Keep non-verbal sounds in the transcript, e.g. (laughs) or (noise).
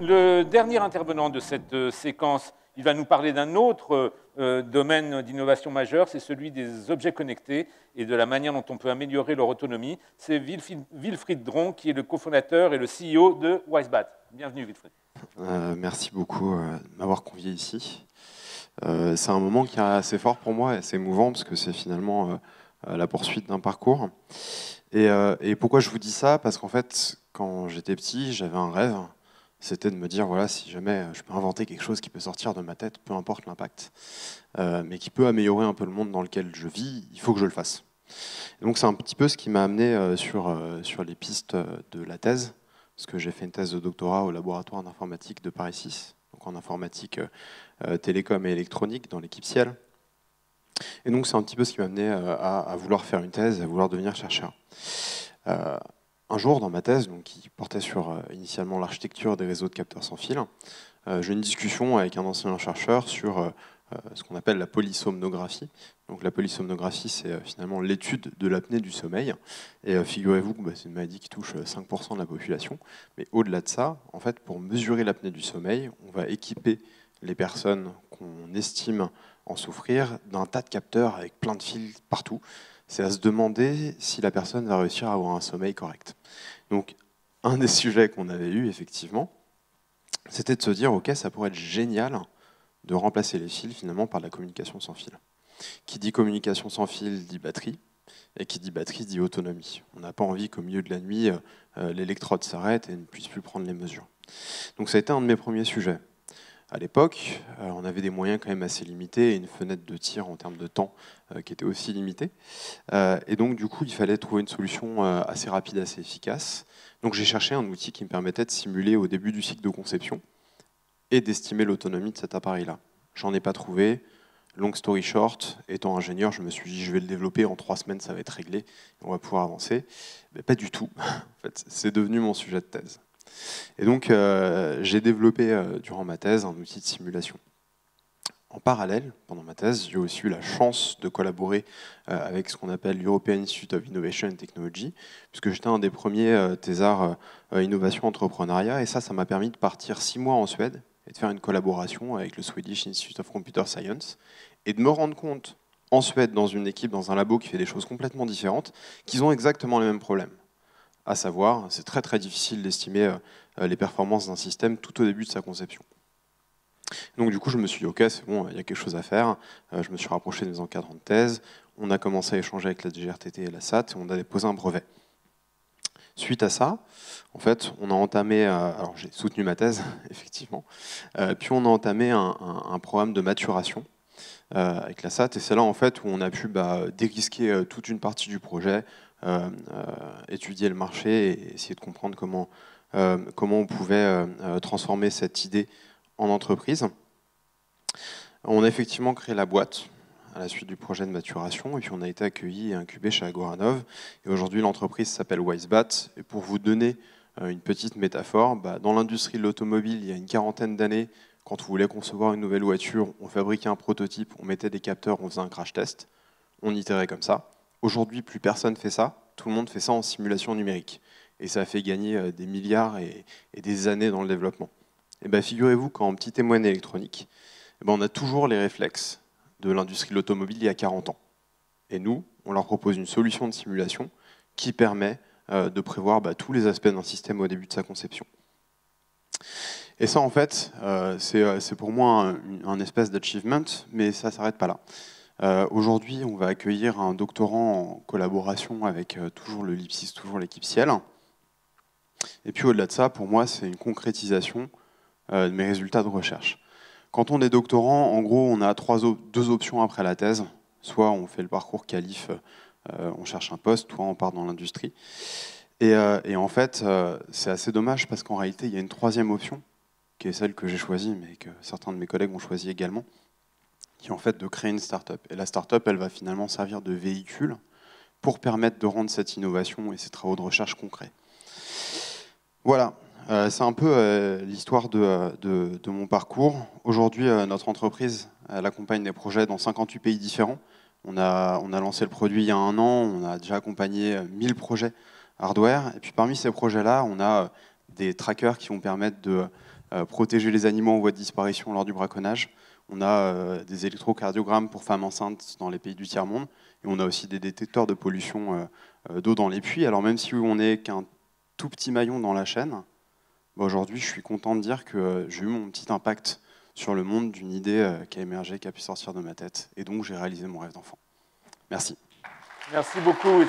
Le dernier intervenant de cette euh, séquence, il va nous parler d'un autre euh, domaine d'innovation majeur, c'est celui des objets connectés et de la manière dont on peut améliorer leur autonomie. C'est Wilfried Dron qui est le cofondateur et le CEO de Wisebat. Bienvenue Wilfried. Euh, merci beaucoup de m'avoir convié ici. c'est un moment qui est assez fort pour moi et assez émouvant parce que c'est finalement la poursuite d'un parcours. Et, pourquoi je vous dis ça? Parce qu'en fait, quand j'étais petit, j'avais un rêve c'était de me dire, voilà, si jamais je peux inventer quelque chose qui peut sortir de ma tête, peu importe l'impact, euh, mais qui peut améliorer un peu le monde dans lequel je vis, il faut que je le fasse. donc c'est un petit peu ce qui m'a amené euh, sur, euh, sur les pistes de la thèse, parce que j'ai fait une thèse de doctorat au laboratoire d'informatique de Paris 6, donc en informatique télécom et électronique dans l'équipe Ciel. Et donc c'est un petit peu ce qui m'a amené à, vouloir faire une thèse, à vouloir devenir chercheur un jour, dans ma thèse, donc, qui portait sur euh, initialement l'architecture des réseaux de capteurs sans fil, euh, j'ai eu une discussion avec un ancien chercheur sur euh, ce qu'on appelle la polysomnographie. Donc la polysomnographie, c'est finalement l'étude de l'apnée du sommeil. Et figurez-vous que bah, c'est une maladie qui touche 5% de la population. Mais au-delà de ça, en fait, pour mesurer l'apnée du sommeil, on va équiper les personnes qu'on estime en souffrir d'un tas de capteurs avec plein de fils partout c'est à se demander si la personne va réussir à avoir un sommeil correct. Donc, un des (laughs) sujets qu'on avait eu, effectivement, c'était de se dire, OK, ça pourrait être génial de remplacer les fils, finalement, par la communication sans fil. Qui dit communication sans fil dit batterie, et qui dit batterie dit autonomie. On n'a pas envie qu'au milieu de la nuit, euh, l'électrode s'arrête et ne puisse plus prendre les mesures. Donc ça a été un de mes premiers sujets. À l'époque, euh, on avait des moyens quand même assez limités et une fenêtre de tir en termes de temps euh, qui était aussi limitée. Euh, et donc, du coup, il fallait trouver une solution assez rapide, assez efficace. Donc, j'ai cherché un outil qui me permettait de simuler au début du cycle de conception et d'estimer l'autonomie de cet appareil-là. J'en ai pas trouvé. Long story short, étant ingénieur, je me suis dit je vais le développer en trois semaines, ça va être réglé, on va pouvoir avancer. Mais pas du tout. (laughs) En fait, c'est devenu mon sujet de thèse. Et donc, euh, j'ai développé euh, durant ma thèse un outil de simulation. En parallèle, pendant ma thèse, j'ai aussi eu la chance de collaborer euh, avec ce qu'on appelle l'European Institute of Innovation and Technology, puisque j'étais un des premiers thésards innovation entrepreneuriat, et ça, ça m'a permis de partir six mois en Suède et de faire une collaboration avec le Swedish Institute of Computer Science, et de me rendre compte en Suède, dans une équipe, dans un labo qui fait des choses complètement différentes, qu'ils ont exactement les mêmes problèmes à savoir, c'est très très difficile d'estimer euh, les performances d'un système tout au début de sa conception. Donc du coup, je me suis dit, ok, c'est bon, il y a quelque chose à faire. Euh, je me suis rapproché des encadrants de thèse. On a commencé à échanger avec la DGRTT et la SAT et on a déposé un brevet. Suite à ça, en fait, on a entamé, euh, alors j'ai soutenu ma thèse, (laughs) effectivement, puis on a entamé un, programme de maturation avec la SAT, et c'est là en fait où on a pu bah, dérisquer toute une partie du projet, étudier le marché et essayer de comprendre comment, euh, comment on pouvait transformer cette idée en entreprise. On a effectivement créé la boîte à la suite du projet de maturation, et puis on a été accueilli et incubé chez Agoranov. Et aujourd'hui, l'entreprise s'appelle Wisebat. Et pour vous donner une petite métaphore, bah, dans l'industrie de l'automobile, il y a une quarantaine d'années, quand on voulait concevoir une nouvelle voiture, on fabriquait un prototype, on mettait des capteurs, on faisait un crash test, on itérait comme ça. Aujourd'hui, plus personne fait ça. Tout le monde fait ça en simulation numérique. Et ça a fait gagner euh, des milliards et, des années dans le développement. Et bien, figurez-vous qu'en petit témoin électronique, eh ben, on a toujours les réflexes de l'industrie de l'automobile il y a 40 ans. Et nous, on leur propose une solution de simulation qui permet euh, de prévoir bah, tous les aspects d'un système au début de sa conception. Et ça, en fait, euh, c'est pour moi un, un espèce d'achievement, mais ça ne s'arrête pas là. Euh, aujourd'hui, on va accueillir un doctorant en collaboration avec euh, toujours le LIPSIS, toujours l'équipe Ciel. Et puis au-delà de ça, pour moi, c'est une concrétisation euh, de mes résultats de recherche. Quand on est doctorant, en gros, on a trois deux options après la thèse. Soit on fait le parcours qualif, on cherche un poste, soit on part dans l'industrie. Et, et, en fait, c'est assez dommage parce qu'en réalité, il y a une troisième option, qui est celle que j'ai choisie, mais que certains de mes collègues ont choisi également, qui est en fait de créer une start-up. Et la start-up, elle va finalement servir de véhicule pour permettre de rendre cette innovation et ces travaux de recherche concrets. Voilà, euh, c'est un peu euh, l'histoire de, de, mon parcours. Aujourd'hui, euh, notre entreprise, elle accompagne des projets dans 58 pays différents. On a, on a lancé le produit il y a un an, on a déjà accompagné 1000 projets hardware. Et puis parmi ces projets-là, on a des trackers qui vont permettre de protéger les animaux en voie de disparition lors du braconnage. On a des électrocardiogrammes pour femmes enceintes dans les pays du tiers-monde. Et on a aussi des détecteurs de pollution d'eau dans les puits. Alors même si on n'est qu'un tout petit maillon dans la chaîne, bah, aujourd'hui je suis content de dire que j'ai eu mon petit impact sur le monde d'une idée qui a émergé, qui a pu sortir de ma tête. Et donc j'ai réalisé mon rêve d'enfant. Merci. Merci beaucoup.